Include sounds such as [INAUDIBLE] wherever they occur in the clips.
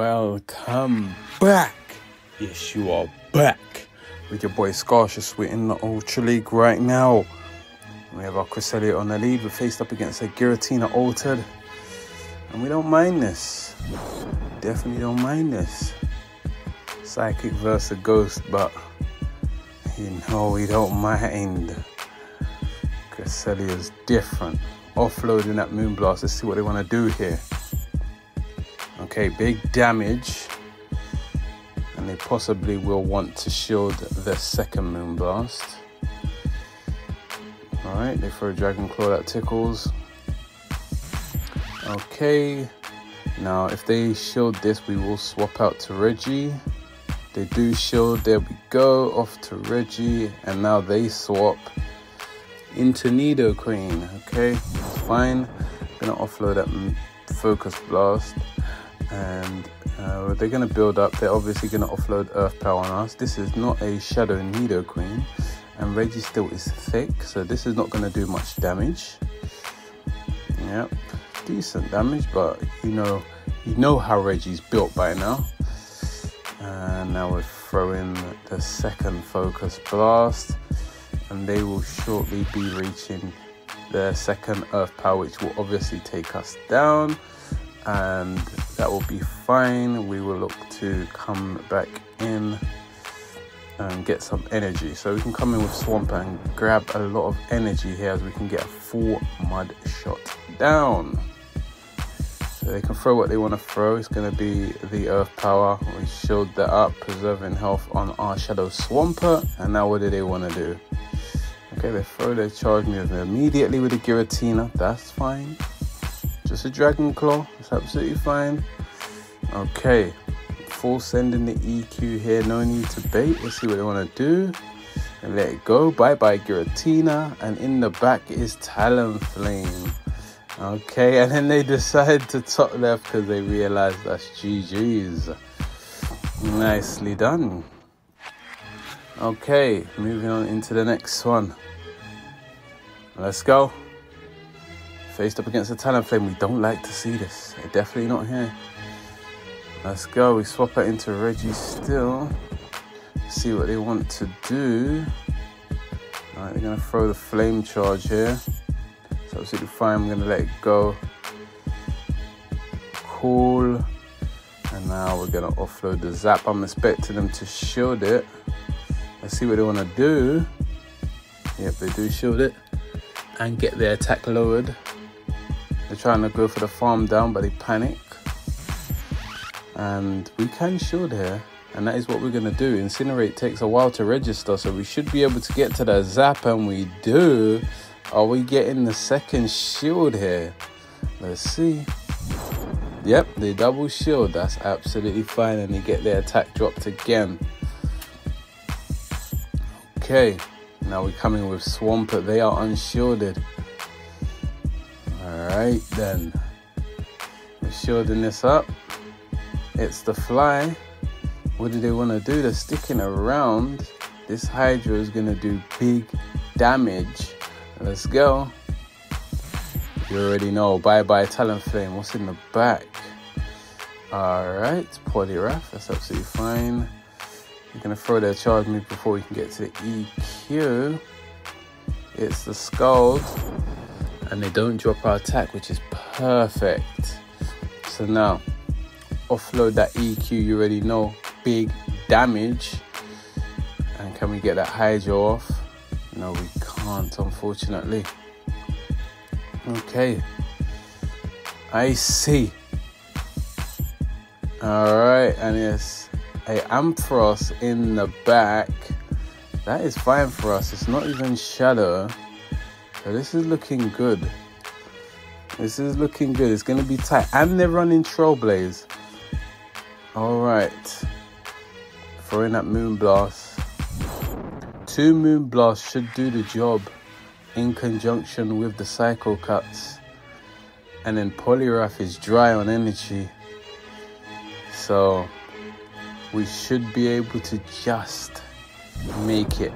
Welcome back. Yes, you are back with your boy Scarcious. We're in the Ultra League right now. We have our Cresselia on the lead. We're faced up against a Giratina Altered. And we don't mind this. Definitely don't mind this. Psychic versus Ghost, but you know we don't mind. Cresselia's different. Offloading that Moonblast. Let's see what they want to do here. Okay, big damage. And they possibly will want to shield their second Moonblast. Alright, they throw a Dragon Claw that tickles. Okay. Now if they shield this, we will swap out to Reggie. They do shield, there we go, off to Reggie, and now they swap into Nidoqueen. Okay, it's fine. Gonna offload that Focus Blast and uh, they're going to build up. They're obviously going to offload Earth Power on us. This is not a Shadow Nidoqueen, and Registeel is thick, so this is not going to do much damage. Yep, decent damage, but you know, you know how Reggie's built by now. And now we're throwing the second Focus Blast, and they will shortly be reaching their second Earth Power, which will obviously take us down and that will be fine. We will look to come back in and get some energy. So we can come in with Swamp and grab a lot of energy here as we can get a full mud shot down. So they can throw what they want to throw. It's going to be the Earth Power. We shield that up, preserving health on our Shadow Swampert. And now what do they want to do? Okay, they throw their charge move immediately with the Giratina. That's fine. Just a Dragon Claw. It's absolutely fine. Okay. Full sending the EQ here. No need to bait. Let's see what they want to do. And let it go. Bye bye Giratina. And in the back is Talonflame. Okay. And then they [LAUGHS] decide to top left because they realize that's GG's. Nicely done. Okay. Moving on into the next one. Let's go faced up against a Talonflame. We don't like to see this. They're definitely not here. Let's go. We swap it into Registeel. See what they want to do. Alright, they're going to throw the flame charge here. It's absolutely fine. I'm going to let it go. Cool. And now we're going to offload the zap. I'm expecting them to shield it. Let's see what they want to do. Yep, they do shield it. And get their attack lowered. Trying to go for the farm down, but they panic. And we can shield here. And that is what we're going to do. Incinerate takes a while to register, so we should be able to get to the zap, and we do. Are we getting the second shield here? Let's see. Yep, they double shield. That's absolutely fine. And they get their attack dropped again. Okay, now we're coming with Swampert. They are unshielded. Alright then. We're shielding this up. It's the fly. What do they want to do? They're sticking around. This Hydro is going to do big damage. Let's go. You already know. Bye bye Talonflame. What's in the back? Alright, Poliwrath. That's absolutely fine. You're going to throw their charge move before we can get to the EQ. It's the Scald and they don't drop our attack, which is perfect. So now, offload that EQ, you already know, big damage. And can we get that Hydro off? No, we can't, unfortunately. Okay. I see. Alright, and it's a Ampharos in the back. That is fine for us. It's not even Shadow. So this is looking good. This is looking good. It's going to be tight. And they're running Trailblaze. All right. Throwing that Moonblast. Two Moonblasts should do the job in conjunction with the Psycho Cuts. And then Poliwrath is dry on energy. So we should be able to just make it.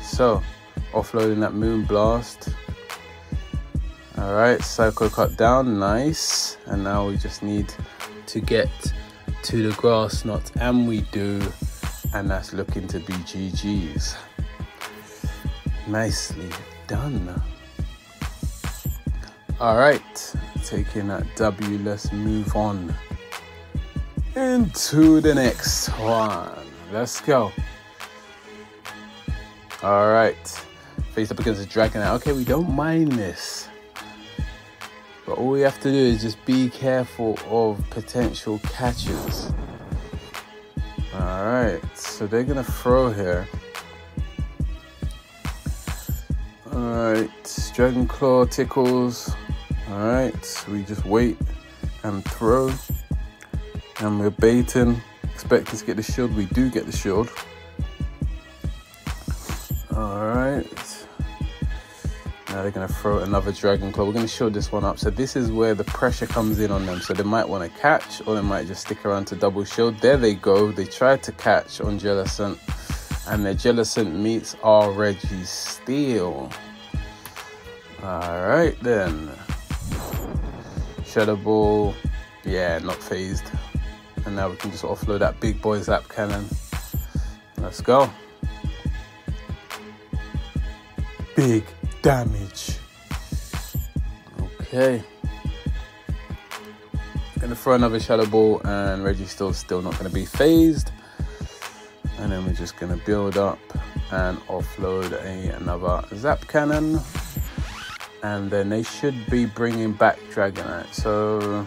So offloading that moon blast. Alright, Psycho cut down, nice. And now we just need to get to the grass knot, and we do, and that's looking to be GG's. Nicely done. All right, taking that W, let's move on into the next one. Let's go. All right, face up against the dragon. Okay, we don't mind this. But all we have to do is just be careful of potential catches. Alright, so they're gonna throw here. Alright, Dragon Claw tickles. Alright, we just wait and throw. And we're baiting, expecting to get the shield. We do get the shield. Now they're going to throw another Dragon Claw. We're going to show this one up. So this is where the pressure comes in on them. So they might want to catch or they might just stick around to double shield. There they go. They tried to catch on Jellicent. And the Jellicent meets our Registeel. Alright then. Shadow Ball. Yeah, not phased. And now we can just offload that big boy Zap Cannon. Let's go. Big damage. Okay. Gonna throw another shadow ball and Registeel's still still not gonna be phased. And then we're just gonna build up and offload a, another zap cannon. And then they should be bringing back Dragonite. So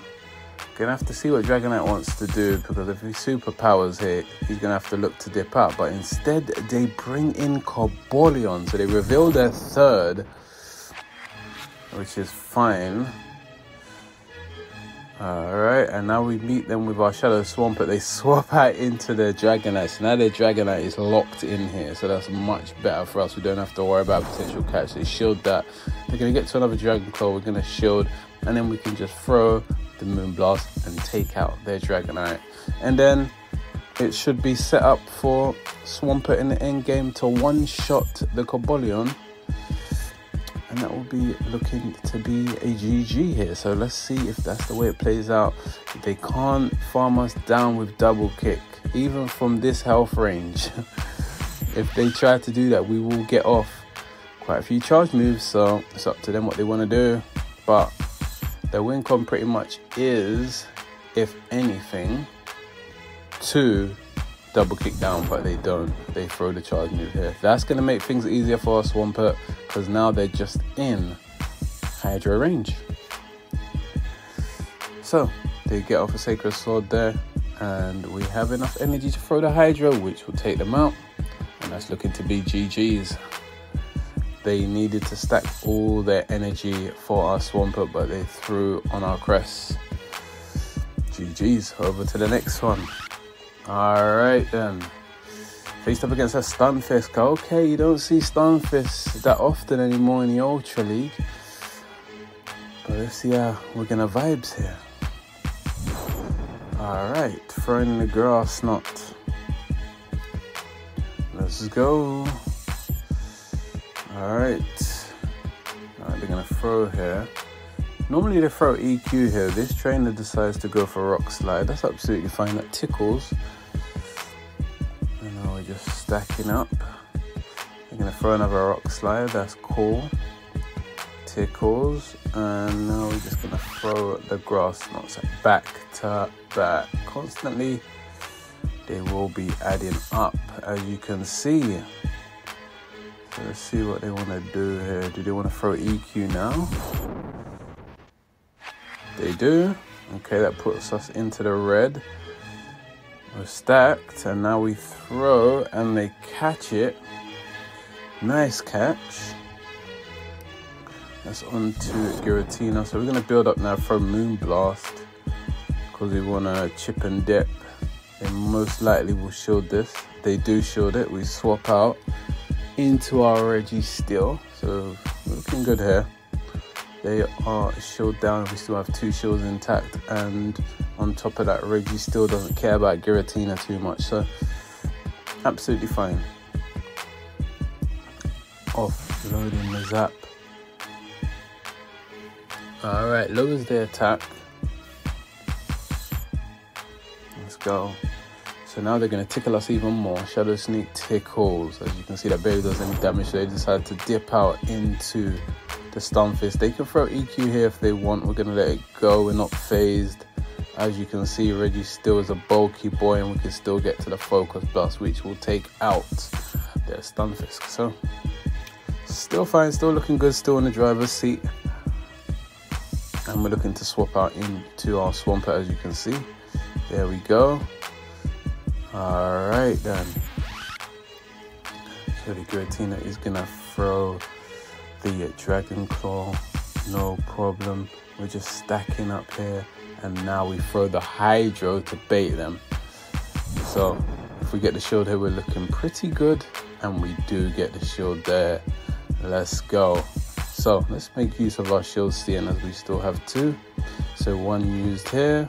Gonna have to see what Dragonite wants to do because if he superpowers here, he's gonna have to look to dip out. But instead, they bring in Cobalion. So they reveal their third, which is fine. Alright, and now we meet them with our Shadow Swampert. They [LAUGHS] swap out into their Dragonite. So now their Dragonite is locked in here. So that's much better for us. We don't have to worry about potential catch. They shield that. They're going to get to another Dragon Claw. We're going to shield. And then we can just throw the Moonblast and take out their Dragonite. And then it should be set up for Swampert in the end game to one-shot the Cobalion. And that will be looking to be a GG here. So let's see if that's the way it plays out. They can't farm us down with double kick, even from this health range. [LAUGHS] if they try to do that, we will get off quite a few charge moves. So it's up to them what they want to do. But their win con pretty much is, if anything, to double kick down, but they don't. They throw the charge move here. That's going to make things easier for us, Swampert, because now they're just in Hydro range. So they get off a Sacred Sword there, and we have enough energy to throw the Hydro, which will take them out. And that's looking to be GG's they needed to stack all their energy for our Swampert, but they threw on our crest. GG's, over to the next one. Alright then. Faced up against a Stunfisk. Okay, you don't see Stunfisk that often anymore in the Ultra League. But let's see how we're gonna vibes here. Alright, throwing the grass knot. Let's go. Alright. Alright, they're going to throw here. Normally they throw EQ here. This trainer decides to go for Rock Slide. That's absolutely fine. That tickles. And now we're just stacking up. They're to throw another Rock Slide. That's cool. Tickles. And now we're just to throw the grass knots back to back. Constantly they will be adding up as you can see. Let's see what they want to do here. Do they want to throw EQ now? They do. Okay, that puts us into the red. We're stacked, and now we throw, and they catch it. Nice catch. That's onto Giratina. So we're going to build up now for Moonblast. Because we want to chip and dip. They most likely will shield this. They do shield it. We swap out into our Registeel. So looking good here. They are showed down. We still have two shields intact, and on top of that, Registeel doesn't care about Giratina too much. So absolutely fine. Off loading the zap. Alright, lowers the attack. Let's go. So now they're going to tickle us even more. Shadow Sneak tickles. As you can see, that barely does any damage. So they decide to dip out into the Stunfisk. They can throw EQ here if they want. We're going to let it go. We're not phased. As you can see, Registeel is a bulky boy and we can still get to the Focus Blast, which will take out their Stunfisk. So, still fine, still looking good, still in the driver's seat. And we're looking to swap out into our Swampert, as you can see. There we go. All right then. So the Giratina is gonna throw the Dragon Claw, no problem. We're just stacking up here, and now we throw the Hydro to bait them. So if we get the shield here, we're looking pretty good, and we do get the shield there. Let's go. So let's make use of our shield seeing as we still have two. So one used here,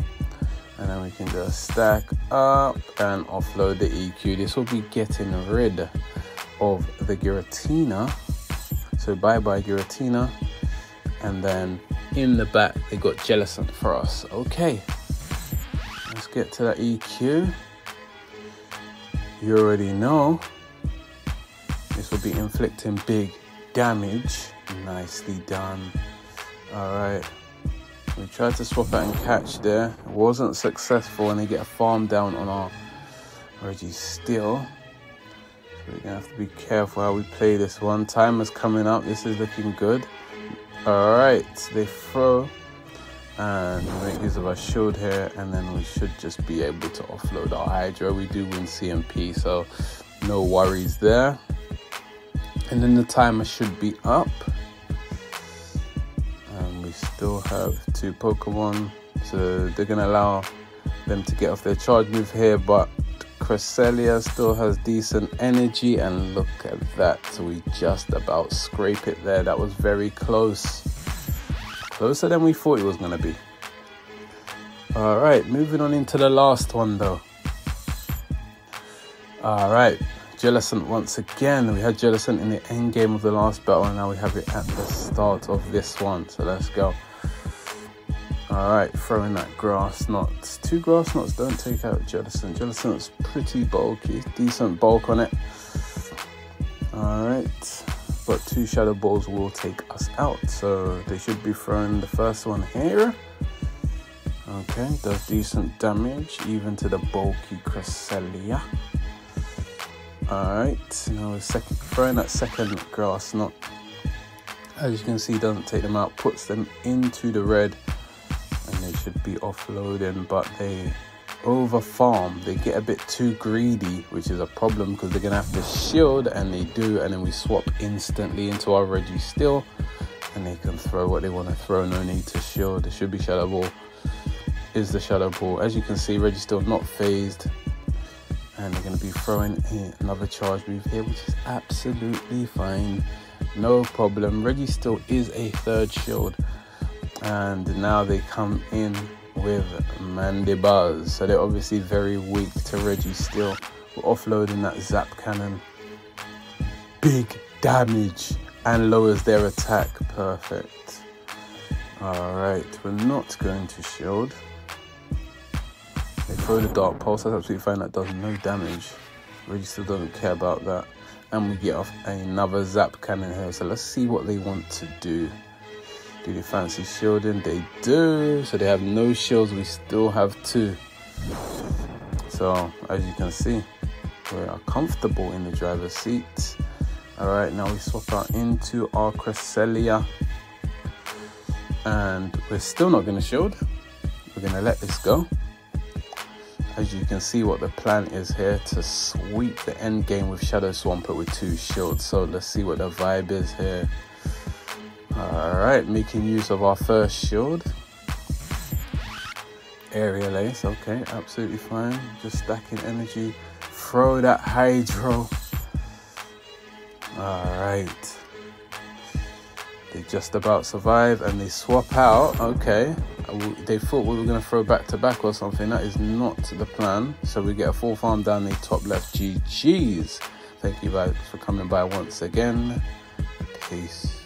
and then we can just stack up and offload the EQ. This will be getting rid of the Giratina. So bye bye Giratina. And then in the back, they got Jellicent for us. Okay, let's get to that EQ. You already know this will be inflicting big damage. Nicely done. All right. We tried to swap out and catch there. It wasn't successful and they get a farm down on our Registeel. So we're gonna have to be careful how we play this one. Time is coming up. This is looking good. Alright, they throw and make use of our shield here and then we should just be able to offload our Hydro. We do win CMP, so no worries there. And then the timer should be up still have two Pokemon, so they're gonna allow them to get off their charge move here, but Cresselia still has decent energy, and look at that, so we just about scrape it there. That was very close, closer than we thought it was gonna be. All right, moving on into the last one though. All right, Jellicent once again. We had Jellicent in the end game of the last battle, and now we have it at the start of this one. So let's go. Alright, throwing that grass knots. Two grass knots don't take out Jellicent. Jellicent's pretty bulky, decent bulk on it. Alright, but two shadow balls will take us out. So they should be throwing the first one here. Okay, does decent damage, even to the bulky Cresselia. Alright, now second, throwing that second grass knot. As you can see, doesn't take them out, puts them into the red be offloading, but they over farm. They get a bit too greedy, which is a problem because they're gonna have to shield, and they do, and then we swap instantly into our Registeel, and they can throw what they want to throw. No need to shield. It should be Shadow Ball. Is the Shadow Ball? As you can see, Registeel not phased, and they're gonna be throwing another charge move here, which is absolutely fine. No problem. Registeel is a third shield and now they come in with Mandibuzz. So they're obviously very weak to Registeel. We're offloading that Zap Cannon. Big damage and lowers their attack. Perfect. Alright, we're not going to shield. They throw the Dark Pulse. That's absolutely fine. That does no damage. Registeel doesn't care about that. And we get off another Zap Cannon here. So let's see what they want to do. Do they fancy shielding? They do. So they have no shields. We still have two. So as you can see, we are comfortable in the driver's seat. All right, now we swap out into our Cresselia. And we're still not gonna shield. We're gonna let this go. As you can see what the plan is here to sweep the end game with Shadow Swampert with two shields. So let's see what the vibe is here. Alright, making use of our first shield. Aerial Ace, okay, absolutely fine. Just stacking energy. Throw that Hydro. Alright. They just about survive and they swap out. Okay. They thought we were going to throw back to back or something. That is not the plan. So we get a full farm down the top left. GG's. Thank you guys for coming by once again. Peace.